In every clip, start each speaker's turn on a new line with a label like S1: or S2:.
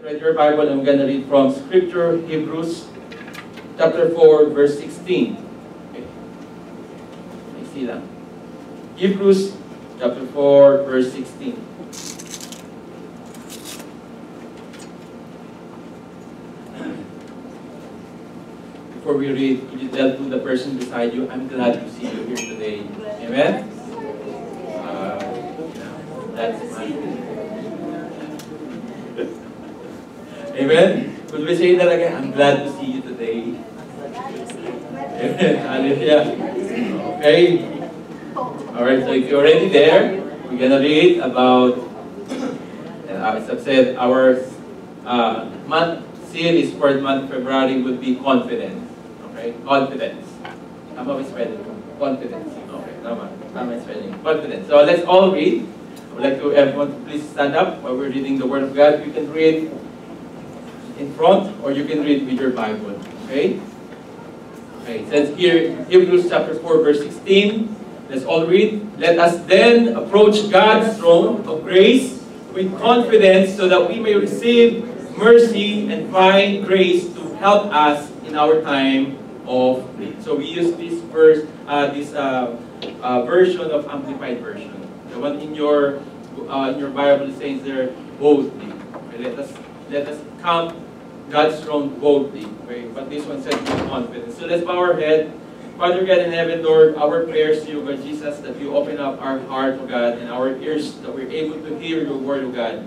S1: Get ready your Bible. I'm going to read from Scripture, Hebrews chapter 4, verse 16. Okay. I see that. Hebrews chapter 4, verse 16. Before we read, could you tell to the person beside you, I'm glad to see you here today. Amen? Uh, that's my... Amen? Could we say that again? I'm glad to see you today. Amen. Hallelujah. Okay. Alright, so if you're already there, we're going to read about, uh, as I've said, our uh, month series for month February would be confidence. Okay? Confidence. Tama ba spelling? Confidence. Okay, tama. Tama spelling. Confidence. So let's all read. I would like to everyone to please stand up while we're reading the Word of God. You can read in front or you can read with your Bible. Okay? Okay, it says here Hebrews chapter 4 verse 16. Let's all read. Let us then approach God's throne of grace with confidence so that we may receive mercy and find grace to help us in our time of need. So we use this verse, uh, this uh, uh, version of Amplified Version. The one in your uh, in your Bible says there boldly. Okay, let us let us come God's throne boldly. Okay, but this one says with confidence. So let's bow our head. Father God in heaven, Lord, our prayers to you, God Jesus, that you open up our heart, O God, and our ears, that we're able to hear your word, O God.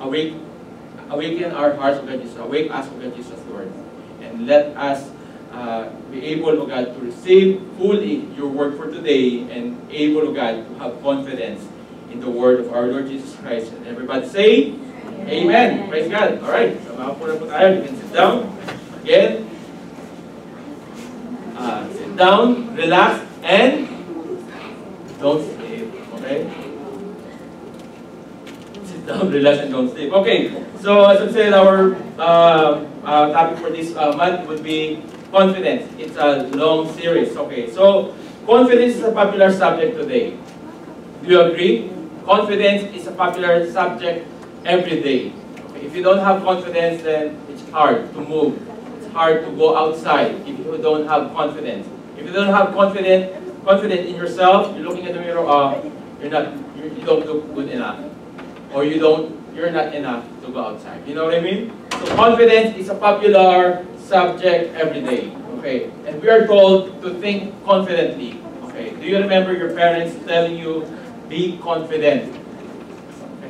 S1: Awake, awaken our hearts, O God Jesus. Awake us, O God Jesus, Lord. And let us uh, be able, O God, to receive fully your word for today and able, O God, to have confidence in the word of our Lord Jesus Christ. And everybody say, Amen. Praise God. All right. So, mga po na po tayo. You can sit down. Again. Uh, sit down, relax, and don't sleep. Okay? Sit down, relax, and don't sleep. Okay. So, as I said, our uh, uh, topic for this uh, month would be confidence. It's a long series. Okay. So, confidence is a popular subject today. Do you agree? Confidence is a popular subject every day. If you don't have confidence, then it's hard to move. It's hard to go outside if you don't have confidence. If you don't have confidence, confidence in yourself, you're looking at the mirror, uh, you're not, you don't look good enough, or you don't, you're not enough to go outside. You know what I mean? So confidence is a popular subject every day. Okay, and we are told to think confidently. Okay, do you remember your parents telling you, be confident?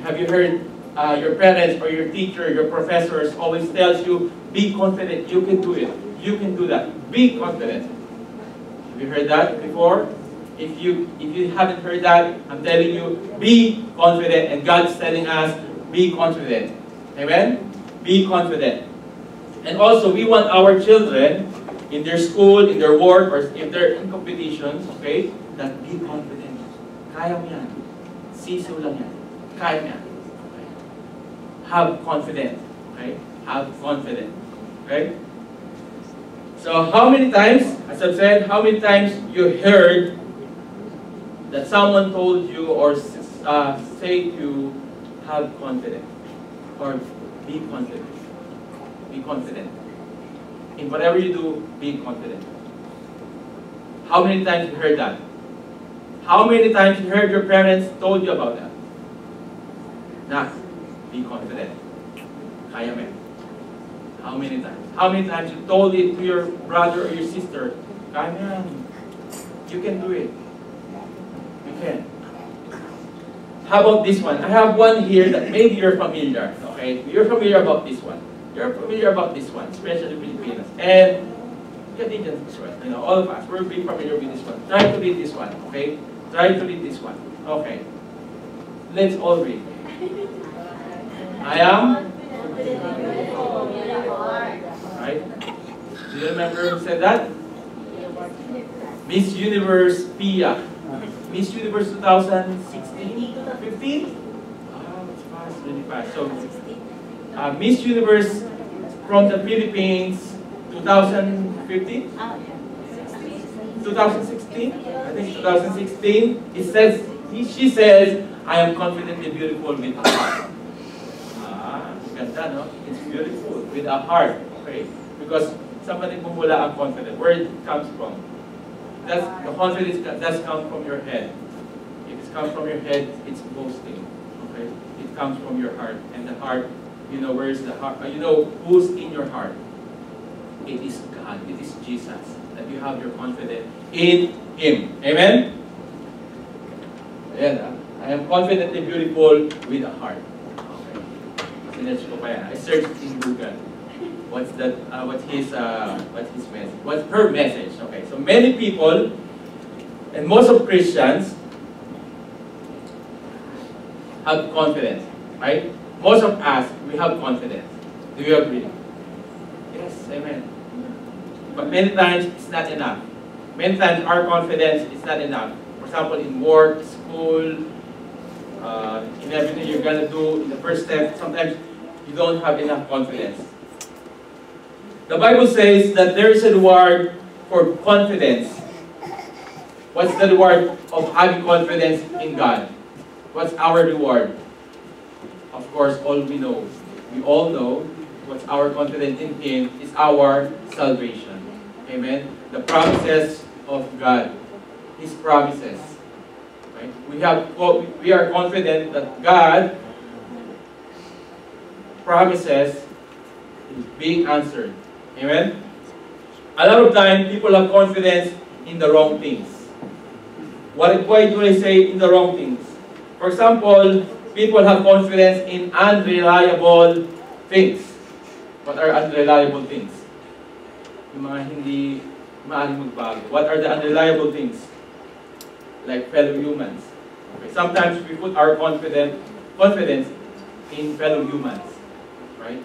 S1: Have you heard uh, your parents or your teacher, your professors always tells you, be confident, you can do it. You can do that. Be confident. Have you heard that before? If you if you haven't heard that, I'm telling you, be confident. And God's telling us, be confident. Amen? Be confident. And also, we want our children in their school, in their work, or if they're in competitions, okay, that be confident. Kaya mo yan. Sisiw lang yan. Kaya mo yan have confidence. Okay? Have confidence. Okay? So how many times, as I've said, how many times you heard that someone told you or uh, say to you have confidence or be confident. Be confident. In whatever you do, be confident. How many times you heard that? How many times you heard your parents told you about that? Nah be confident. Kaya mo How many times? How many times you told it to your brother or your sister? Kaya. You can do it. You can. How about this one? I have one here that maybe you're familiar. Okay? You're familiar about this one. You're familiar about this one, especially Filipinos. And Canadians as well. You know, all of us, we're being familiar with this one. Try to read this one, okay? Try to read this one. Okay. Let's all read. I am? Right? Do you remember who said that? Miss Universe Pia. Miss Universe 2016? 15? Oh, it's fast, really fast. So, uh, Miss Universe from the Philippines 2015? 2016? I think 2016. It says, she says, I am confidently beautiful with heart. It's beautiful. With a heart. Okay? Because saan ba nagmumula ang confidence? Where it comes from? That's, the confidence does come from your head. If it comes from your head, it's boasting. Okay? It comes from your heart. And the heart, you know, where is the heart? Uh, you know, who's in your heart? It is God. It is Jesus. That you have your confidence in Him. Amen? Ayan, ah. I am confidently beautiful with a heart. Okay. Sinerge ko pa yan. I searched in Google. What's that? Uh, what's his? Uh, what's his message? What's her message? Okay. So many people, and most of Christians, have confidence, right? Most of us, we have confidence. Do you agree? Yes, amen. But many times, it's not enough. Many times, our confidence is not enough. For example, in work, school, uh, in everything you're gonna do, in the first step, sometimes you don't have enough confidence. The Bible says that there is a reward for confidence. What's the reward of having confidence in God? What's our reward? Of course, all we know. We all know what's our confidence in Him is our salvation. Amen? The promises of God. His promises. Right? We have we are confident that God promises is being answered. Amen? A lot of time, people have confidence in the wrong things. What, why do I say in the wrong things? For example, people have confidence in unreliable things. What are unreliable things? Yung mga hindi maaaring magbago. What are the unreliable things? Like fellow humans. Okay. Sometimes we put our confidence confidence in fellow humans. Right?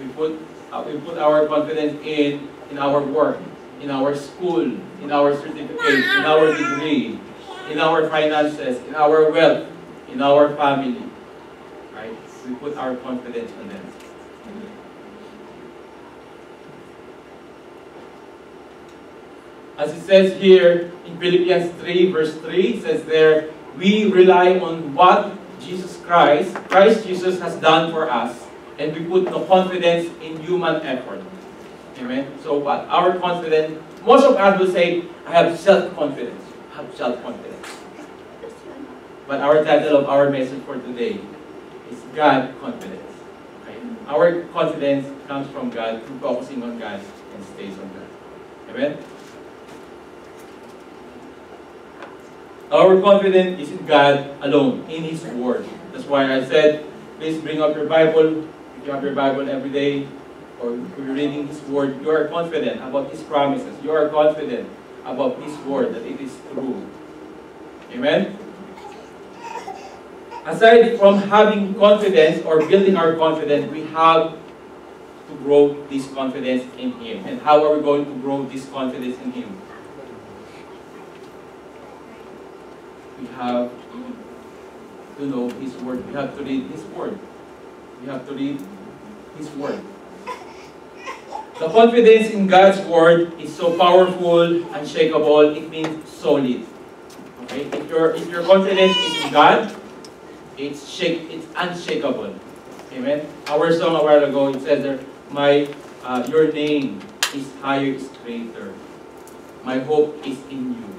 S1: We put uh, we put our confidence in in our work, in our school, in our certificate, in our degree, in our finances, in our wealth, in our family. Right? We put our confidence in them. As it says here in Philippians 3 verse 3, it says there, we rely on what Jesus Christ, Christ Jesus has done for us, and we put no confidence in human effort. Amen? So what? Our confidence, most of us will say, I have self-confidence. I have self-confidence. But our title of our message for today is God confidence. Okay? Our confidence comes from God through focusing on God and stays on God. Amen? Our confidence is in God alone, in His Word. That's why I said, please bring up your Bible. You have your Bible every day, or you're reading His Word, you are confident about His promises. You are confident about His Word, that it is true. Amen? Aside from having confidence or building our confidence, we have to grow this confidence in Him. And how are we going to grow this confidence in Him? we have to know His Word. We have to read His Word. We have to read His Word. The confidence in God's Word is so powerful, and unshakable, it means solid. Okay? If your if your confidence is in God, it's shake it's unshakable. Amen. Our song a while ago it says there, my uh, your name is higher, is greater. My hope is in you.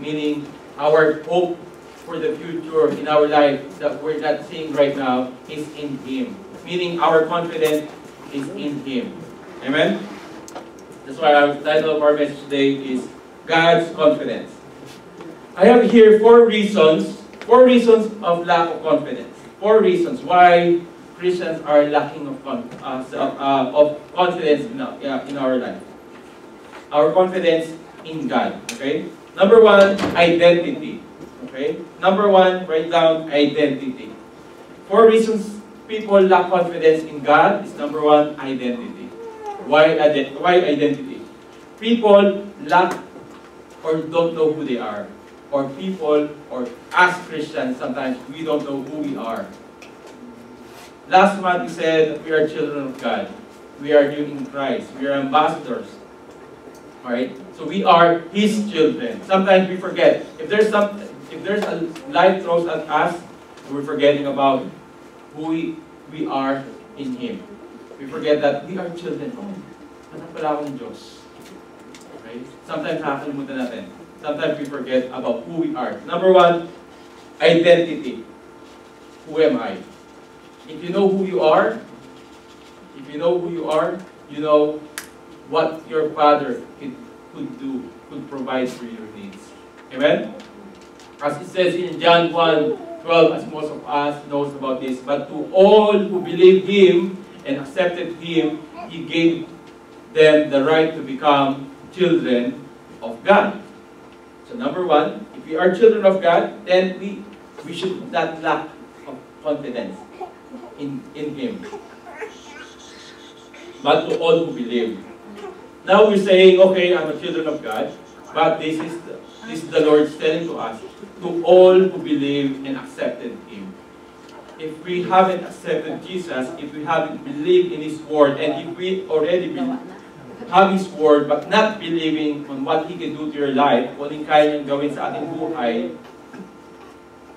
S1: Meaning our hope for the future in our life that we're not seeing right now is in Him. Meaning our confidence is in Him. Amen? That's why our title of our message today is God's Confidence. I have here four reasons, four reasons of lack of confidence. Four reasons why Christians are lacking of, uh, uh, of confidence in our, in our life. Our confidence in God. Okay? Number one, identity. Okay? Number one, write down identity. Four reasons people lack confidence in God is number one, identity. Why, why identity? People lack or don't know who they are. Or people, or as Christians, sometimes we don't know who we are. Last month we said we are children of God. We are new in Christ. We are ambassadors. Alright? So we are His children. Sometimes we forget. If there's some, if there's a life throws at us, we're forgetting about who we, we are in Him. We forget that we are children. Oh, anak pala ako ng Diyos. Okay? Sometimes nakakalimutan natin. Sometimes we forget about who we are. Number one, identity. Who am I? If you know who you are, if you know who you are, you know what your Father could, could do, could provide for your needs. Amen? As it says in John 1, 12, as most of us knows about this, but to all who believed Him and accepted Him, He gave them the right to become children of God. So number one, if we are children of God, then we, we should not lack of confidence in, in Him. But to all who believe. Now we're saying, okay, I'm a children of God, but this is the, this is the Lord telling to us, to all who believe and accepted Him. If we haven't accepted Jesus, if we haven't believed in His Word, and if we already believe, have His Word but not believing on what He can do to your life, anong kaya niyang gawin sa ating buhay,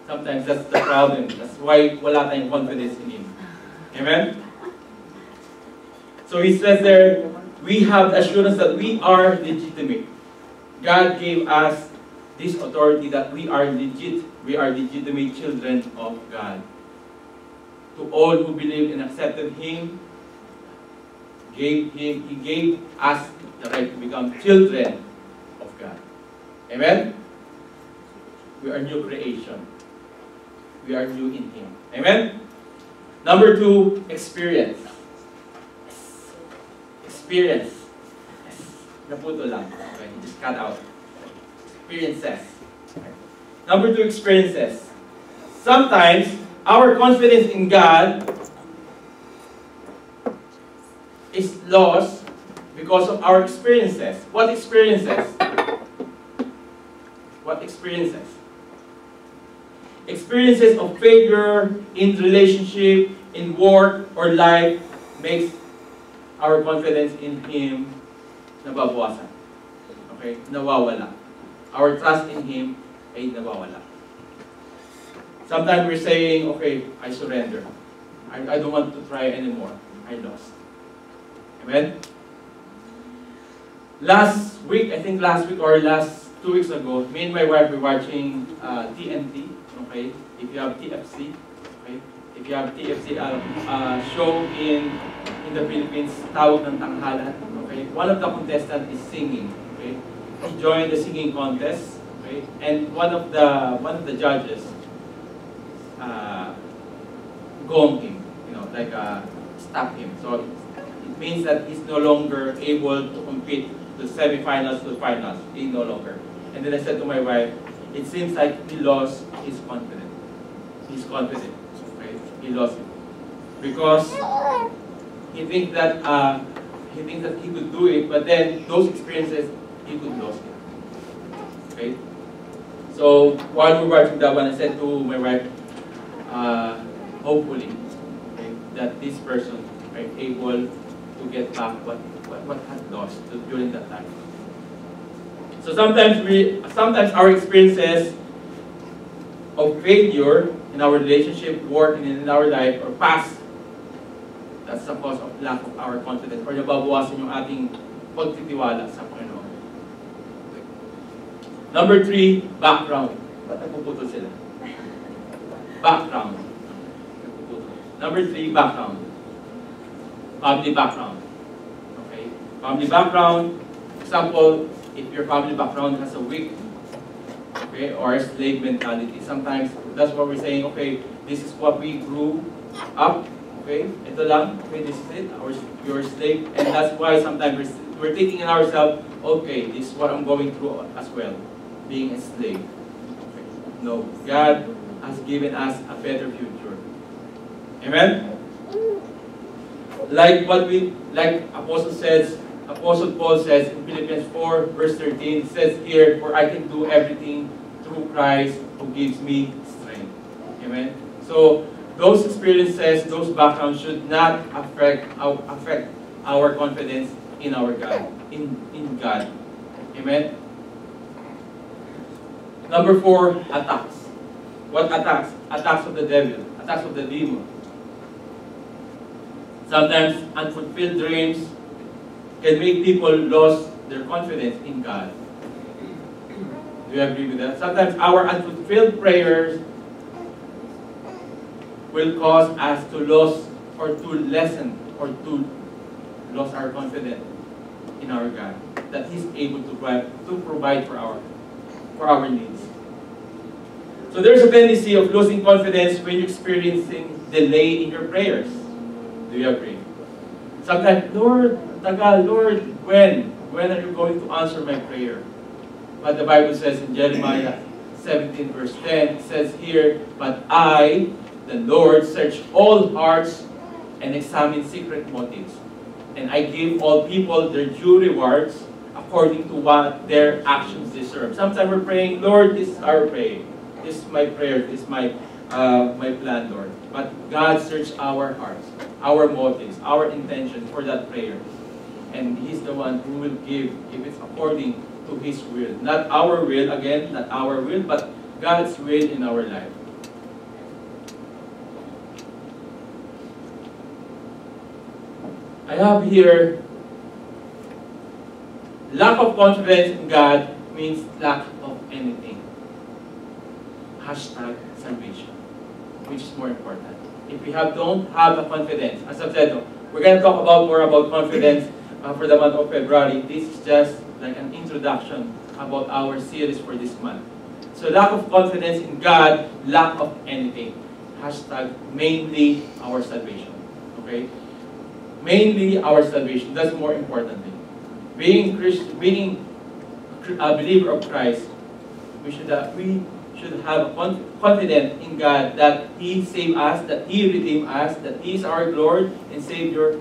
S1: sometimes that's the problem. That's why wala tayong confidence in Him. Amen? So He says there, we have assurance that we are legitimate. God gave us this authority that we are legit, we are legitimate children of God. To all who believe and accepted Him, gave him, He gave us the right to become children of God. Amen? We are new creation. We are new in Him. Amen? Number two, experience. Experience. Yes. Naputo lang. Okay, just cut out. Experiences. Number two, experiences. Sometimes, our confidence in God is lost because of our experiences. What experiences? What experiences? Experiences of failure in relationship, in work, or life makes our confidence in Him nababawasan. Okay? Nawawala. Our trust in Him ay nawawala. Sometimes we're saying, okay, I surrender. I, I don't want to try anymore. I lost. Amen? Last week, I think last week or last two weeks ago, me and my wife were watching uh, TNT, okay? If you have TFC, okay? If you have TFC, uh, uh, show in in the Philippines, Tawag ng Tanghalan, okay? One of the contestants is singing, okay? He joined the singing contest, okay? And one of the one of the judges uh, gong him, you know, like uh, stop him. So it means that he's no longer able to compete to semifinals to finals. He no longer. And then I said to my wife, it seems like he lost his confidence. He's confident. Right? He lost it. Because he thinks that uh, he thinks that he could do it, but then those experiences he could lose it. Okay? So while we were writing that one, I said to my wife, uh, hopefully, okay, that this person are able to get back what, what, what had lost during that time. So sometimes we, sometimes our experiences of failure in our relationship, work, and in our life, or past, that's the cause of lack of our confidence, or nababawasan yung ating pagtitiwala sa Panginoon. Number three, background. Ba't nagpuputol sila? Background. Number three, background family background. Okay? Family background, example, if your family background has a weak okay, or a slave mentality, sometimes that's what we're saying, okay, this is what we grew up, okay, ito lang, okay, it, our, your slave, and that's why sometimes we're, we're thinking in ourselves, okay, this is what I'm going through as well, being a slave. Okay. No, God has given us a better future. Amen? like what we, like Apostle says, Apostle Paul says in Philippians 4, verse 13, it says here, For I can do everything through Christ who gives me strength. Amen? So, those experiences, those backgrounds should not affect our, affect our confidence in our God, in, in God. Amen? Number four, attacks. What attacks? Attacks of the devil, attacks of the demon. Sometimes unfulfilled dreams can make people lose their confidence in God. Do you agree with that? Sometimes our unfulfilled prayers will cause us to lose or to lessen or to lose our confidence in our God that He's able to provide, to provide for our for our needs. So there's a tendency of losing confidence when you're experiencing delay in your prayers. Do you agree? Sometimes, Lord, tagal, Lord, when? When are you going to answer my prayer? But the Bible says in Jeremiah 17 verse 10, it says here, But I, the Lord, search all hearts and examine secret motives. And I give all people their due rewards according to what their actions deserve. Sometimes we're praying, Lord, this is our prayer. This is my prayer. This is my, uh, my plan, Lord. But God search our hearts, our motives, our intention for that prayer. And He's the one who will give if it's according to His will. Not our will, again, not our will, but God's will in our life. I have here lack of confidence in God means lack of anything. Hashtag salvation. Which is more important? If we have don't have a confidence, as I've said, we're going to talk about more about confidence uh, for the month of February. This is just like an introduction about our series for this month. So lack of confidence in God, lack of anything. Hashtag mainly our salvation. Okay? Mainly our salvation. That's more importantly. Being Christ, being a believer of Christ, we should have, we should have confidence in God that He saved us, that He redeemed us, that He is our Lord and Savior,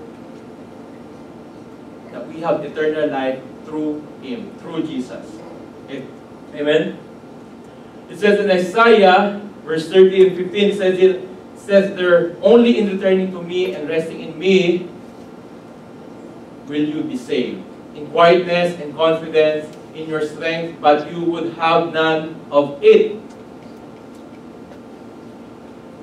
S1: that we have eternal life through Him, through Jesus. Okay? Amen? It says in Isaiah, verse 13 and 15, it says, it says there, only in returning to me and resting in me will you be saved. In quietness and confidence in your strength, but you would have none of it.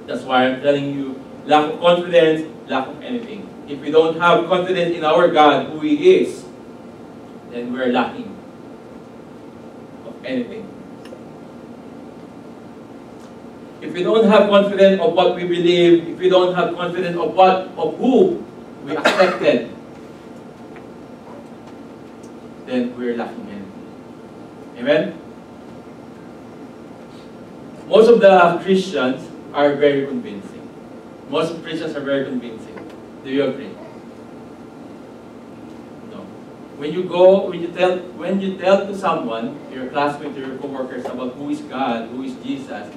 S1: That's why I'm telling you, lack of confidence, lack of anything. If we don't have confidence in our God, who He is, then we're lacking of anything. If we don't have confidence of what we believe, if we don't have confidence of what of who we accepted, then we're lacking anything. Amen? Most of the Christians are very convincing. Most Christians are very convincing. Do you agree? No. When you go, when you tell, when you tell to someone, your classmate or your coworkers about who is God, who is Jesus,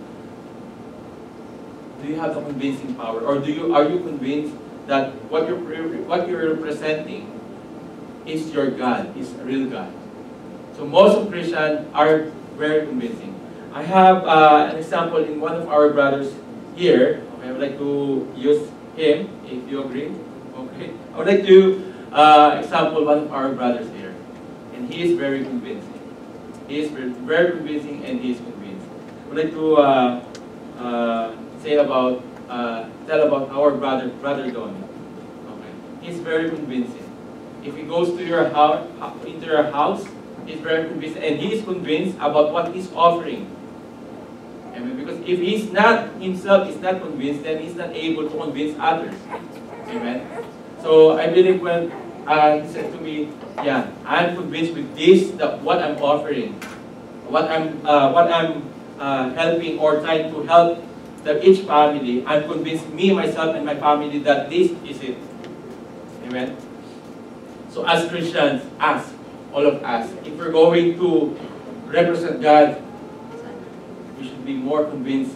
S1: do you have the convincing power, or do you are you convinced that what you're what you're representing is your God, is a real God? So most of Christians are very convincing. I have uh, an example in one of our brothers here. Okay, I would like to use him, if you agree. Okay, I would like to uh, example one of our brothers here, and he is very convincing. He is very, very convincing, and he is convinced. I would like to uh, uh, say about uh, tell about our brother, brother Donny. Okay, he's very convincing. If he goes to your house, into your house, he's very convinced, and he is convinced about what he's offering. Amen. Because if he's not himself is not convinced, then he's not able to convince others. Amen. So I believe when uh, he said to me, "Yeah, I'm convinced with this that what I'm offering, what I'm uh, what I'm uh, helping or trying to help the each family, I'm convinced me myself and my family that this is it." Amen. So as Christians, us, all of us, if we're going to represent God we should be more convinced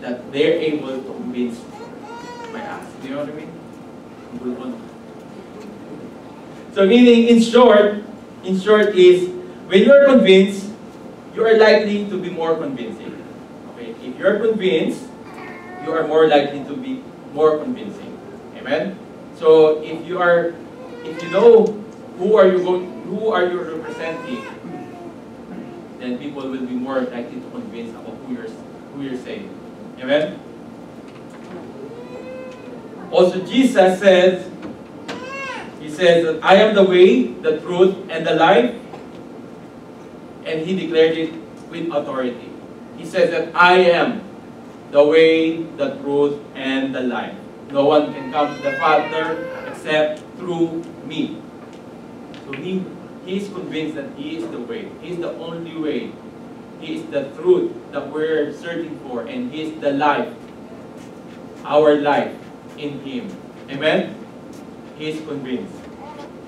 S1: that they're able to convince by us. Do you know what I mean? So meaning, in short, in short is, when you're convinced, you are likely to be more convincing. Okay? If you're convinced, you are more likely to be more convincing. Amen? So if you are, if you know who are you going, who are you representing, then people will be more likely to convince about who you're, who you're saying. Amen? Also, Jesus says, He says that I am the way, the truth, and the life. And He declared it with authority. He says that I am the way, the truth, and the life. No one can come to the Father except through So he, he is convinced that he is the way. He is the only way. He is the truth that we're searching for. And he is the life. Our life in him. Amen? He is convinced.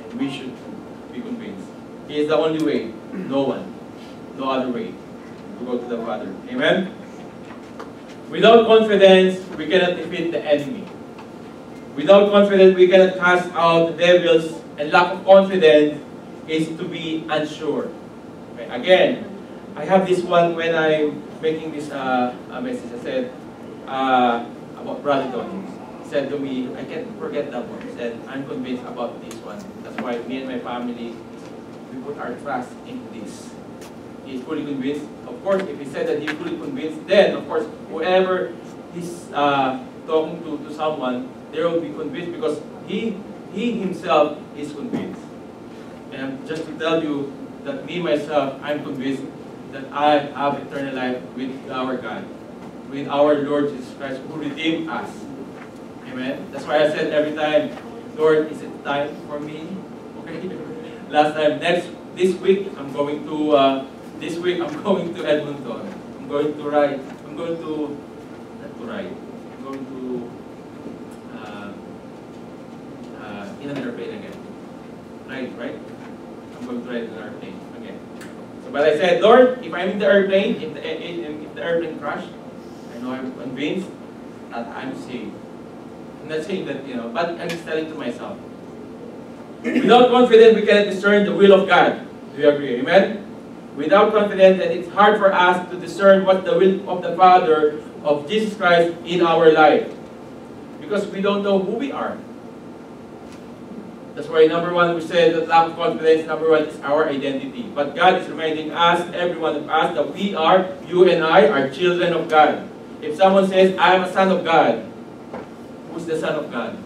S1: And we should be convinced. He is the only way. No one. No other way to go to the Father. Amen? Without confidence, we cannot defeat the enemy. Without confidence, we cannot cast out devils, and lack of confidence is to be unsure. Okay, again, I have this one when I'm making this uh, message. I said uh, about Brother. He said to me, I can't forget that one. He said, I'm convinced about this one. That's why me and my family, we put our trust in this. He's fully convinced. Of course, if he said that he's fully convinced, then, of course, whoever he's uh, talking to, to someone, they will be convinced because he, he himself is convinced. And just to tell you that me, myself, I'm convinced that I have eternal life with our God, with our Lord Jesus Christ who redeemed us. Amen? That's why I said every time, Lord, is it time for me? Okay? Last time, next, this week, I'm going to, uh, this week, I'm going to Edmonton. I'm going to ride, I'm going to, not to ride, I'm going to in an airplane again. Right, right? I'm going to ride an airplane again. So, but I said, Lord, if I'm in the airplane, if the, eh, eh, if the airplane crash, I know I'm convinced that I'm saved. I'm not saying that, you know, but I'm just telling to myself. Without confidence, we cannot discern the will of God. Do you agree? Amen? Without confidence, then it's hard for us to discern what the will of the Father of Jesus Christ in our life. Because we don't know who we are. That's why number one, we said that lack of confidence, number one, is our identity. But God is reminding us, every one of us, that we are, you and I, are children of God. If someone says, I am a son of God, who's the son of God?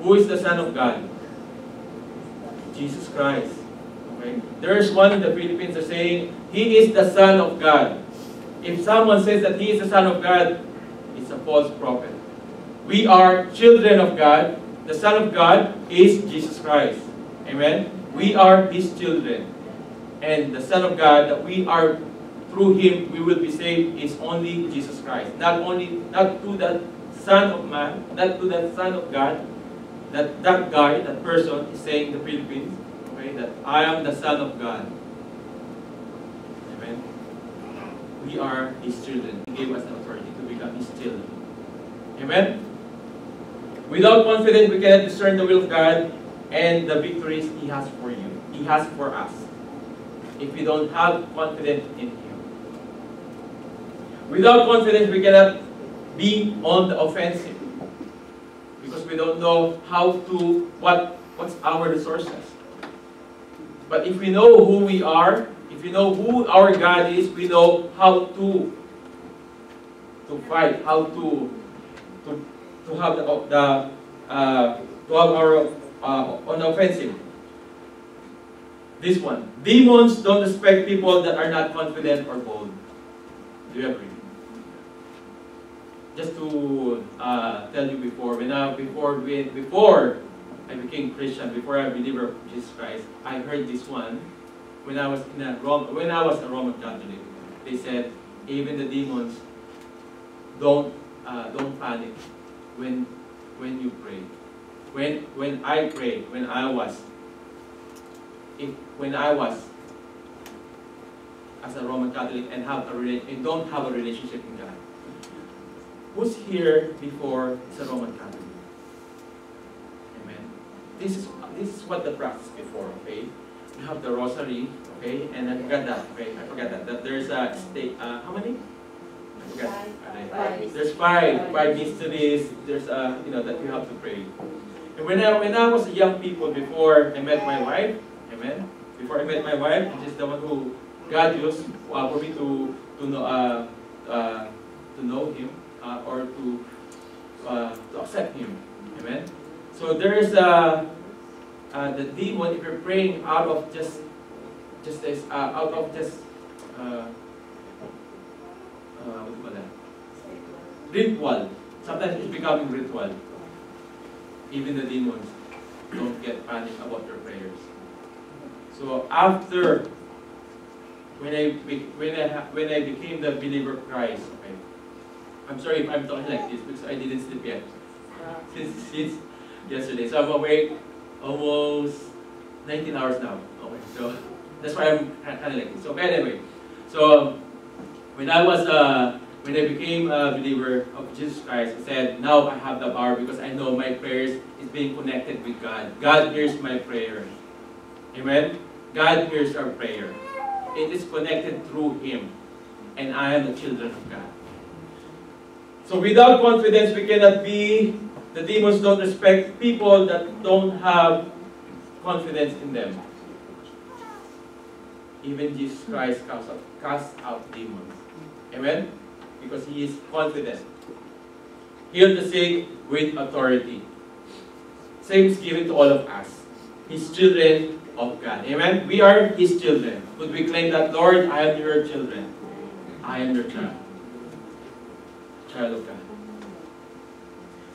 S1: Who is the son of God? Jesus Christ. Okay? There's one in the Philippines are saying, He is the Son of God. If someone says that He is the Son of God, it's a false prophet. We are children of God, the Son of God is Jesus Christ. Amen? We are His children. And the Son of God, that we are, through Him, we will be saved, is only Jesus Christ. Not only, not to the Son of Man, not to the Son of God, that that guy, that person is saying in the Philippines, okay, that I am the Son of God. Amen? We are His children. He gave us the authority to become His children. Amen? Without confidence, we cannot discern the will of God and the victories He has for you. He has for us. If we don't have confidence in Him. Without confidence, we cannot be on the offensive. Because we don't know how to, what, what's our resources. But if we know who we are, if we know who our God is, we know how to, to fight, how to, to to have the, the uh, to have our uh, on offensive. This one. Demons don't respect people that are not confident or bold. Do you agree? Just to uh, tell you before, when I, before before I became Christian, before I believed Jesus Christ, I heard this one when I was in a Rome, when I was a Roman Catholic. They said even the demons don't uh, don't panic when when you pray. When when I pray, when I was if when I was as a Roman Catholic and have a and don't have a relationship with God. Who's here before is a Roman Catholic? Amen. This is this is what the practice before, okay? We have the rosary, okay, and I forgot that, okay, I forgot that. That there's a state uh, how many? Five. There's five, five mysteries. There's uh, you know that you have to pray. And when I when I was a young people before I met my wife, amen. Before I met my wife, which is the one who God used uh, for me to to know uh, uh, to know Him uh, or to uh, to accept Him. Amen. So there is a uh, the demon if you're praying out of just just this uh, out of just uh, uh, what do you call that? Ritual. Sometimes it's becoming ritual. Even the demons don't get panic about your prayers. So after when I when I when I became the believer of Christ, okay. I'm sorry if I'm talking like this because I didn't sleep yet since since yesterday. So I'm awake almost 19 hours now. Okay, so that's why I'm kind of like this. So anyway, so when I was uh, when I became a believer of Jesus Christ, I said, now I have the power because I know my prayers is being connected with God. God hears my prayer. Amen. God hears our prayer. It is connected through Him, and I am the children of God. So without confidence, we cannot be. The demons don't respect people that don't have confidence in them. Even Jesus Christ cast out, cast out demons. Amen? Because he is confident. Heal the sick with authority. Same is given to all of us. His children of God. Amen? We are His children. Could we claim that, Lord, I am your children? I am your child. Child of God.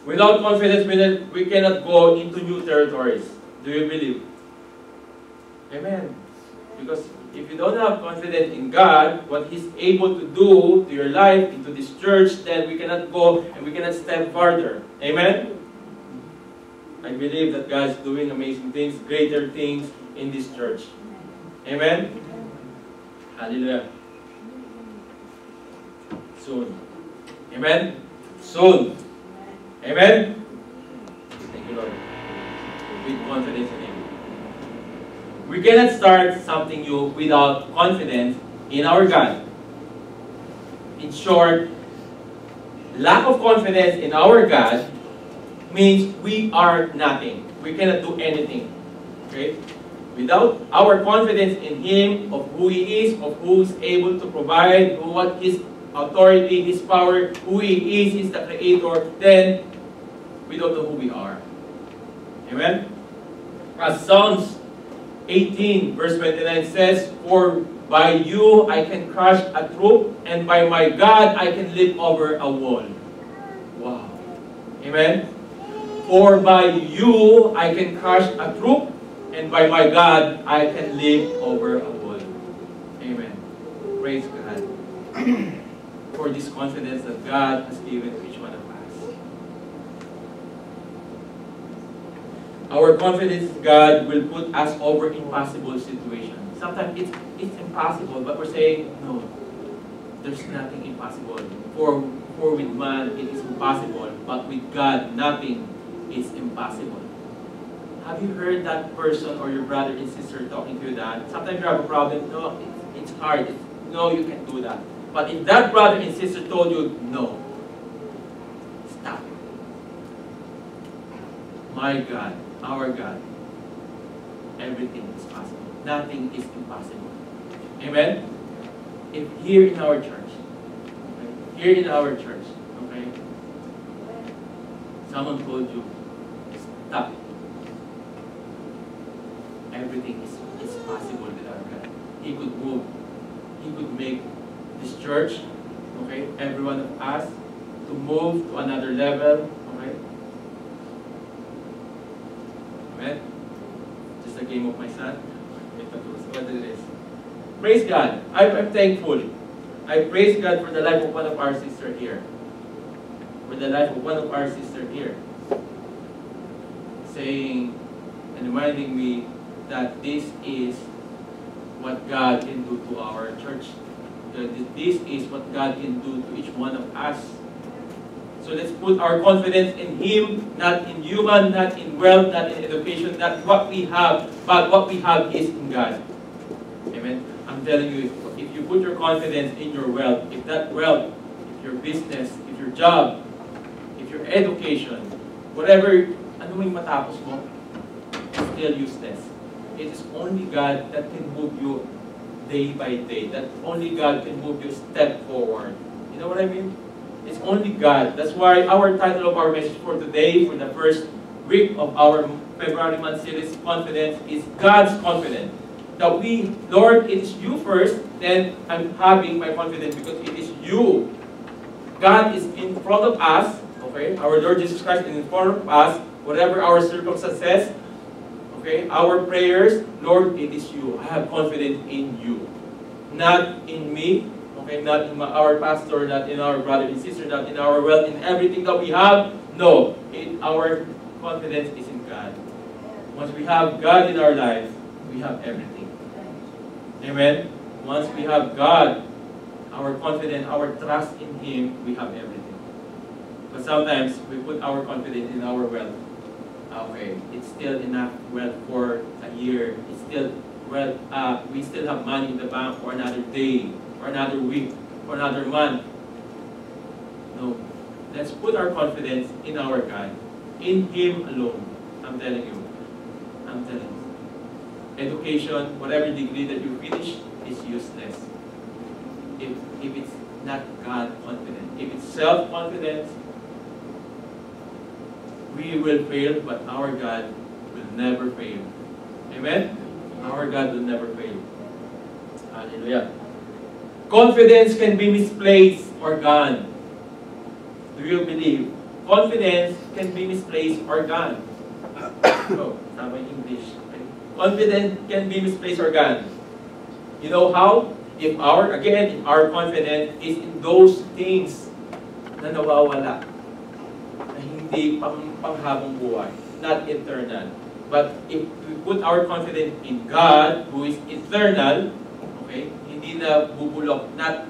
S1: Without confidence, we cannot go into new territories. Do you believe? Amen. Because if you don't have confidence in God, what He's able to do to your life, into this church, then we cannot go and we cannot step farther. Amen? I believe that God is doing amazing things, greater things in this church. Amen? Hallelujah. Soon. Amen? Soon. Amen? Thank you, Lord. With confidence. We cannot start something new without confidence in our God. In short, lack of confidence in our God means we are nothing. We cannot do anything. Okay? Without our confidence in Him, of who He is, of who is able to provide, what His authority, His power, who He is, He's the Creator, then we don't know who we are. Amen? As Psalms 18 verse 29 says, For by you I can crush a troop, and by my God I can leap over a wall. Wow. Amen? For by you I can crush a troop, and by my God I can leap over a wall. Amen. Praise God. For this confidence that God has given to each one of us. Our confidence in God will put us over impossible situations. Sometimes it's, it's impossible, but we're saying, no, there's nothing impossible. For, for with man, it is impossible, but with God, nothing is impossible. Have you heard that person or your brother and sister talking to you that? Sometimes you have a problem, no, it's, it's hard, it's, no, you can't do that. But if that brother and sister told you, no, stop. My God, our God, everything is possible. Nothing is impossible. Amen? If here in our church, okay, here in our church, okay, someone told you, stop. Everything is, is possible with our God. He could move. He could make this church, okay, every one of us, to move to another level, okay? Amen? Game of my son. It is. Praise God. I'm, I'm thankful. I praise God for the life of one of our sister here. For the life of one of our sister here. Saying and reminding me that this is what God can do to our church. That This is what God can do to each one of us. So let's put our confidence in Him, not in human, not in wealth, not in education, not what we have, but what we have is in God. Amen. I'm telling you, if, you put your confidence in your wealth, if that wealth, if your business, if your job, if your education, whatever, ano yung matapos mo, it's still useless. It is only God that can move you day by day. That only God can move you step forward. You know what I mean? It's only God. That's why our title of our message for today, for the first week of our February month series, Confidence, is God's confidence. That we, Lord, it is you first, then I'm having my confidence because it is you. God is in front of us, okay? Our Lord Jesus Christ is in front of us, whatever our circumstances, okay? Our prayers, Lord, it is you. I have confidence in you. Not in me, okay? Not in our pastor, not in our brother and sister, not in our wealth, in everything that we have. No, in our confidence is in God. Once we have God in our life, we have everything. Amen? Once we have God, our confidence, our trust in Him, we have everything. But sometimes we put our confidence in our wealth. Okay, it's still enough wealth for a year. It's still well, uh, we still have money in the bank for another day, for another week, for another month. No. Let's put our confidence in our God, in Him alone. I'm telling you. I'm telling you. Education, whatever degree that you finish, is useless. If, if it's not God confident. If it's self-confidence, we will fail, but our God will never fail. Amen? Our God will never fail. Hallelujah. Confidence can be misplaced or gone. Do you believe? Confidence can be misplaced or gone. oh, tama English. Confidence can be misplaced or gone. You know how? If our, again, if our confidence is in those things na nawawala, na hindi pang, buhay, not eternal. But if we put our confidence in God, who is eternal, okay, hindi na bubulok, not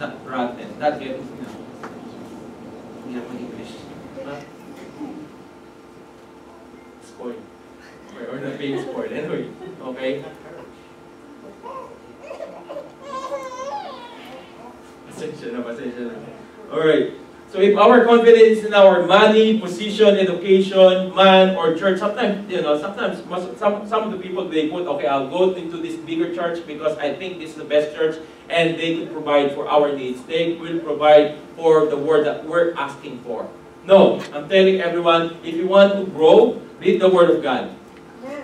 S1: not rotten, not getting, know, hindi ako English. Huh? Spoiled. Or, or not being spoiled. Anyway, okay? Pasensya na, pasensya na. Alright. So if our confidence in our money, position, education, man, or church, sometimes, you know, sometimes most, some, some of the people, they put, okay, I'll go into this bigger church because I think this is the best church and they can provide for our needs. They will provide for the word that we're asking for. No, I'm telling everyone, if you want to grow, read the Word of God.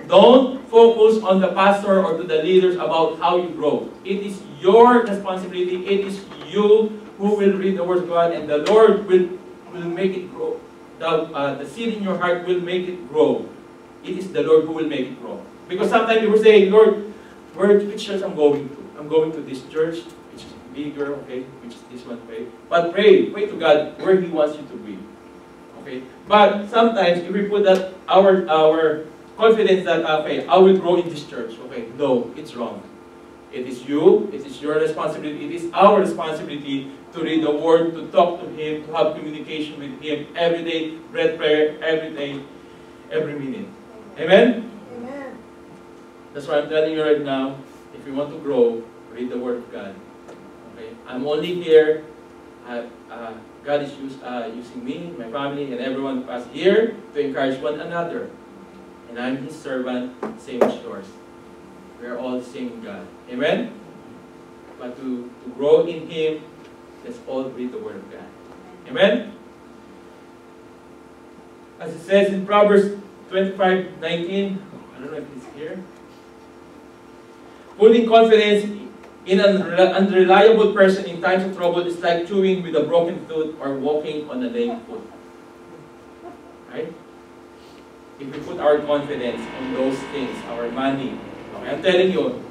S1: Don't focus on the pastor or to the leaders about how you grow. It is your responsibility. It is you who will read the Word of God, and the Lord will, will make it grow. The, uh, the seed in your heart will make it grow. It is the Lord who will make it grow. Because sometimes will say, Lord, where which church I'm going to? I'm going to this church, which is bigger, okay, which is this one, okay. But pray, pray to God where He wants you to be. Okay? But sometimes if we put that our our confidence that okay, I will grow in this church. Okay, no, it's wrong. It is you, it is your responsibility, it is our responsibility to read the word, to talk to him, to have communication with him every day, bread prayer every day, every minute. Amen?
S2: Amen.
S1: That's why I'm telling you right now, if you want to grow, read the Word of God. Okay? I'm only here. I, uh, God is use, uh, using me, my family, and everyone of us here to encourage one another. And I'm His servant, same as yours. We are all the same in God. Amen? But to, to grow in Him, let's all read the Word of God. Amen? As it says in Proverbs 25, 19, I don't know if it's here. Putting confidence in an unreliable person in times of trouble is like chewing with a broken tooth or walking on a lame foot. Right? If we put our confidence on those things, our money, I'm telling you,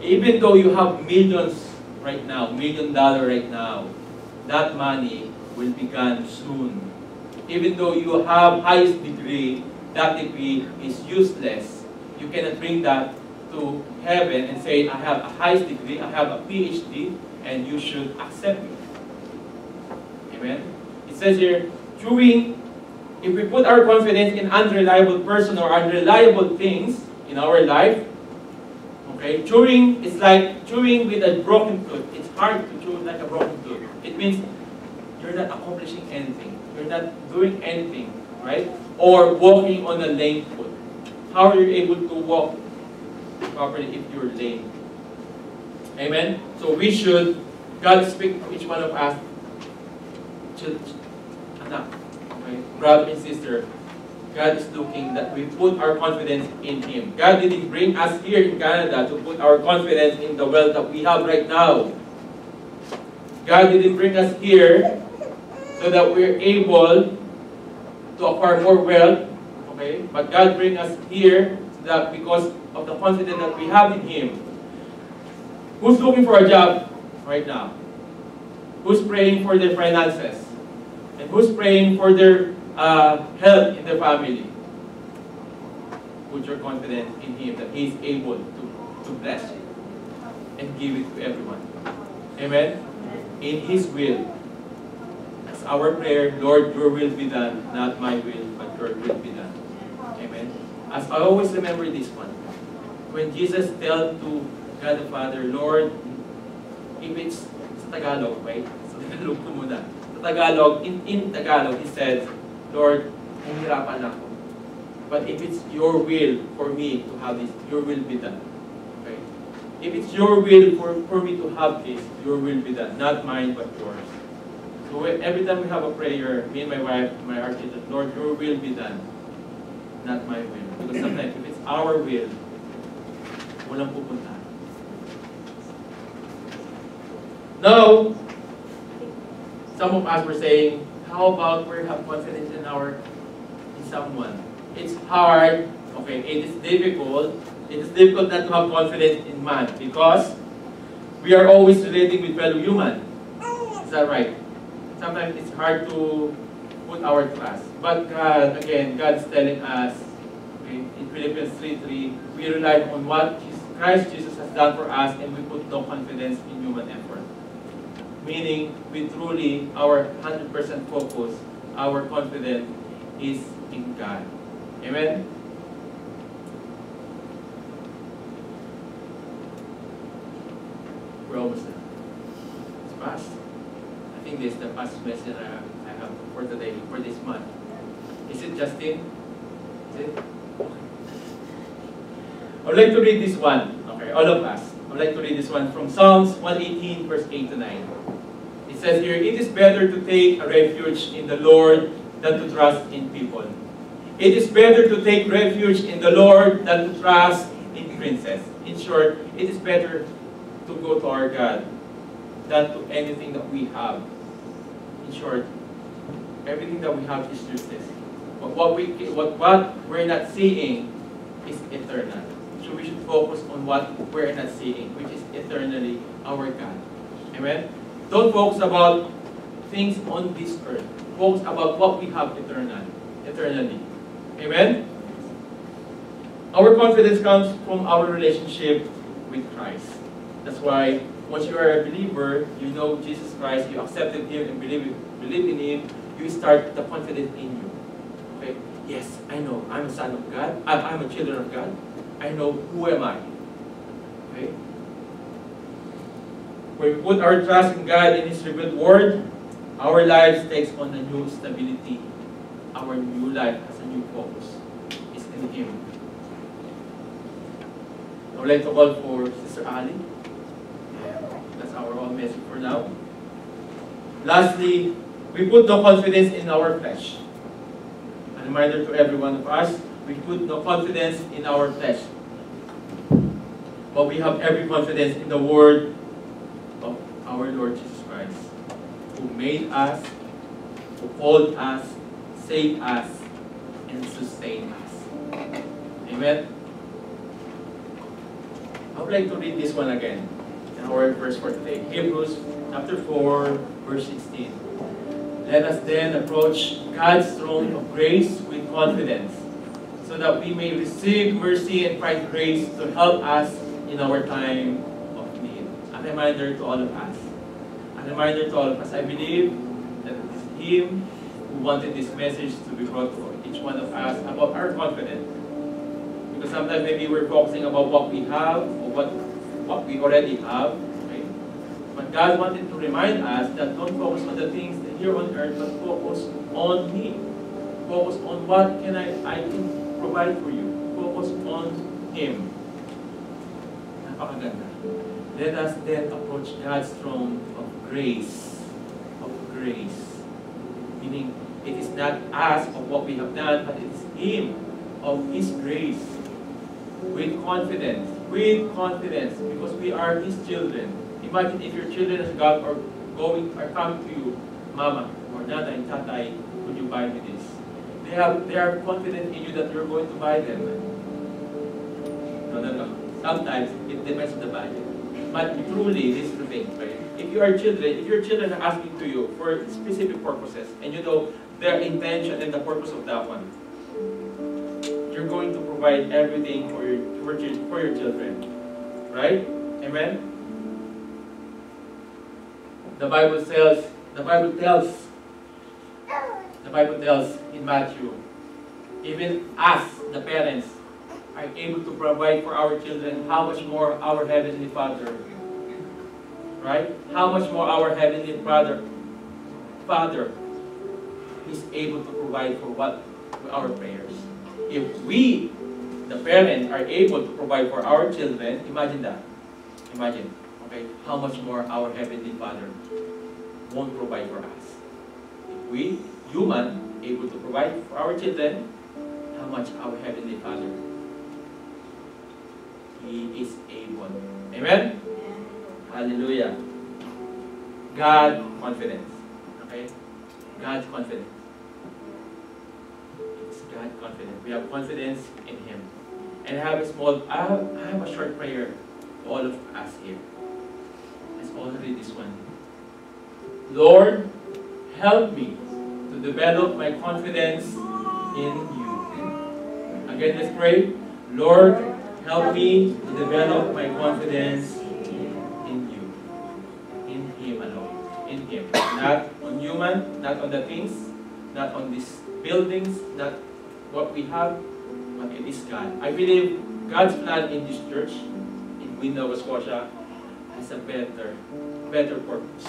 S1: even though you have millions right now, million dollar right now, that money will be gone soon. Even though you have highest degree, that degree is useless. You cannot bring that to heaven and say, I have a highest degree, I have a PhD, and you should accept me. Amen? It says here, chewing, if we put our confidence in unreliable person or unreliable things in our life, okay, chewing is like chewing with a broken tooth. It's hard to chew like a broken tooth. It means you're not accomplishing anything. You're not doing anything, right? Or walking on a lame foot. How are you able to walk properly if you're lame? Amen? So we should God speak to each one of us. Anak, okay? brother and sister, God is looking that we put our confidence in Him. God didn't bring us here in Canada to put our confidence in the wealth that we have right now. God didn't bring us here so that we're able to acquire more wealth, okay? But God bring us here so that because of the confidence that we have in Him. Who's looking for a job right now? Who's praying for their finances? And who's praying for their uh, health in the family? Put your confidence in Him that He's able to, to bless you and give it to everyone. Amen? In His will. That's our prayer, Lord, your will be done, not my will, but your will be done. Amen? As I always remember this one, when Jesus tell to God the Father, Lord, if it's Tagalog, right? Sa Tagalog ko muna. Sa Tagalog, in, in Tagalog, He said, Lord, nahihirapan ako. But if it's your will for me to have this, your will be done. Okay? If it's your will for, for me to have this, your will be done. Not mine, but yours. So every time we have a prayer, me and my wife, my heart is Lord, your will be done. Not my will. Because sometimes if it's our will, walang pupunta. Now, some of us were saying, how about we have confidence in our in someone? It's hard, okay, it is difficult. It is difficult not to have confidence in man because we are always relating with fellow human. Is that right? Sometimes it's hard to put our trust. But God, again, God's telling us okay, in Philippians 3.3, we rely on what Christ Jesus has done for us and we put no confidence in human effort. Meaning, we truly, our 100% focus, our confidence is in God. Amen? We're almost there. It's fast. I think this is the fastest message I have, I have for today, for this month. Is it Justin? Is it? I would like to read this one. Okay, all of us. I would like to read this one from Psalms 118, verse 8 to 9. It says here, It is better to take a refuge in the Lord than to trust in people. It is better to take refuge in the Lord than to trust in princes. In short, it is better to go to our God than to anything that we have. In short, everything that we have is useless. But what we what what we're not seeing is eternal. So we should focus on what we're not seeing, which is eternally our God. Amen. Don't focus about things on this earth. Focus about what we have eternal, eternally. Amen. Our confidence comes from our relationship with Christ. That's why once you are a believer, you know Jesus Christ, you accepted Him and believe, believe in Him, you start the confidence in you. Okay? Yes, I know. I'm a son of God. I'm, I'm a children of God. I know who am I. Okay? We put our trust in God in His revealed Word, our lives takes on a new stability. Our new life has a new focus. It's in Him. I would like to call for Sister Ali. That's our all message for now. Lastly, we put no confidence in our flesh. A reminder to every one of us, we put no confidence in our flesh. But we have every confidence in the word our Lord Jesus Christ, who made us, who called us, saved us, and sustained us. Amen? I would like to read this one again. In our verse for today. Hebrews chapter 4, verse 16. Let us then approach God's throne of grace with confidence, so that we may receive mercy and find grace to help us in our time of need. A reminder to all of us. A reminder to all of us. I believe that it is Him who wanted this message to be brought to each one of us about our confidence. Because sometimes maybe we're focusing about what we have or what, what we already have. Okay? But God wanted to remind us that don't focus on the things here on earth, but focus on Him. Focus on what can I, I can provide for you. Focus on Him. Let us then approach God's throne grace. Of grace. Meaning, it is not us of what we have done, but it is Him of His grace. With confidence. With confidence. Because we are His children. Imagine if your children God are going are coming to you, Mama or Nana and Tatay, would you buy me this? They have they are confident in you that you're going to buy them. No, no, no. Sometimes it depends on the budget. But truly, this thing, right? If you are children, if your children are asking to you for specific purposes, and you know their intention and the purpose of that one, you're going to provide everything for your for your, for your children, right? Amen. The Bible tells the Bible tells the Bible tells in Matthew, even us, the parents, are able to provide for our children, how much more our Heavenly Father. Right? How much more our Heavenly Father, Father is able to provide for what our prayers. If we, the parents, are able to provide for our children, imagine that. Imagine, okay, how much more our Heavenly Father won't provide for us. If we, human, able to provide for our children, how much our Heavenly Father he is able. Amen? Hallelujah. God confidence. Okay? God's confidence. It's God confidence. We have confidence in Him. And I have a small, I have, I have a short prayer to all of us here. Let's all this one. Lord, help me to develop my confidence in you. Again, let's pray. Lord, Help me to develop my confidence Not on human, not on the things, not on these buildings, not what we have, but it is God. I believe God's plan in this church, in Nova Scotia, has a better, better purpose.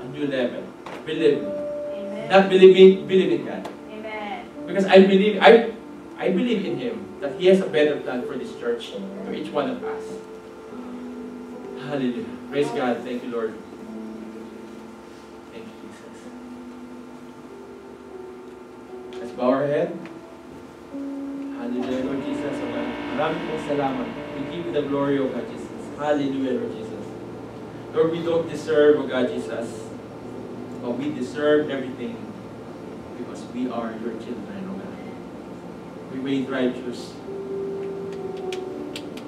S1: A new level. Believe me.
S2: Amen.
S1: Not believing, believe in God.
S2: Amen.
S1: Because I believe, I, I believe in Him that He has a better plan for this church, for each one of us. Hallelujah. Praise God. Thank you, Lord. Thank you, Jesus. Let's bow our head. Hallelujah, Lord Jesus. Maraming pong salamat. We give you the glory, O God Jesus. Hallelujah, Lord Jesus. Lord, we don't deserve, O God Jesus, but we deserve everything because we are your children, O God. We made righteous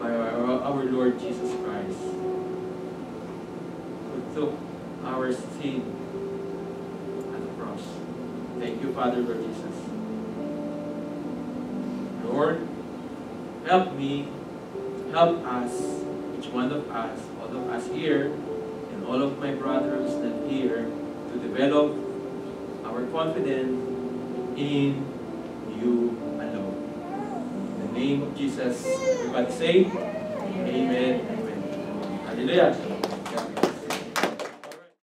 S1: by our, our Lord Jesus Christ, who took our sin at the cross. Thank you, Father, Lord Jesus. Lord, help me, help us, each one of us, all of us here, and all of my brothers that here, to develop our confidence in you alone. In the name of Jesus, everybody say, Amen. Amen. Hallelujah.